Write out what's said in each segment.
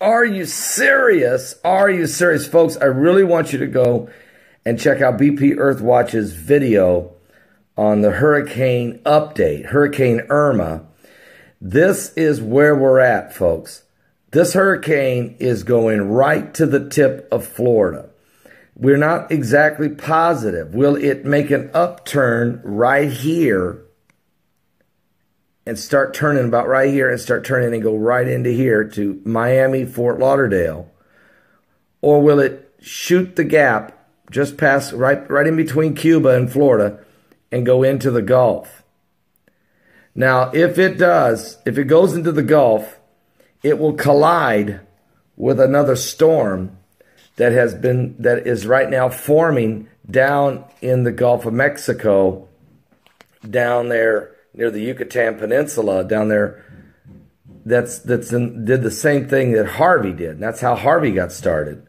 Are you serious? Are you serious? Folks, I really want you to go and check out BP Earthwatch's video on the hurricane update, Hurricane Irma. This is where we're at, folks. This hurricane is going right to the tip of Florida. We're not exactly positive. Will it make an upturn right here and start turning about right here and start turning and go right into here to Miami, Fort Lauderdale? Or will it shoot the gap just past right right in between Cuba and Florida and go into the Gulf? Now, if it does, if it goes into the Gulf, it will collide with another storm that has been that is right now forming down in the Gulf of Mexico, down there near the Yucatan Peninsula, down there. That's that's in, did the same thing that Harvey did. And that's how Harvey got started.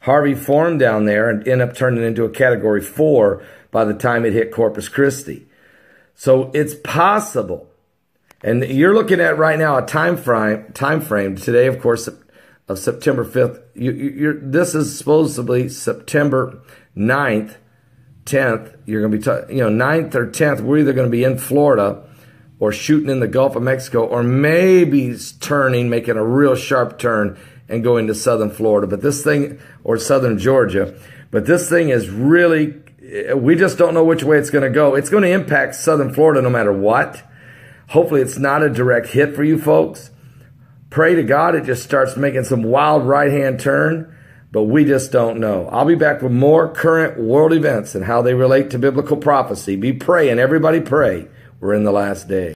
Harvey formed down there and ended up turning into a Category Four by the time it hit Corpus Christi. So it's possible, and you're looking at right now a time frame. Time frame today, of course, of September 5th. You, you, this is supposedly September 9th, 10th. You're going to be, you know, 9th or 10th. We're either going to be in Florida or shooting in the Gulf of Mexico or maybe turning, making a real sharp turn and going to southern Florida. But this thing, or southern Georgia, but this thing is really, we just don't know which way it's going to go. It's going to impact southern Florida no matter what. Hopefully, it's not a direct hit for you folks. Pray to God it just starts making some wild right hand turn, but we just don't know. I'll be back with more current world events and how they relate to biblical prophecy. Be praying, everybody pray. We're in the last day.